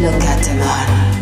Look at them all.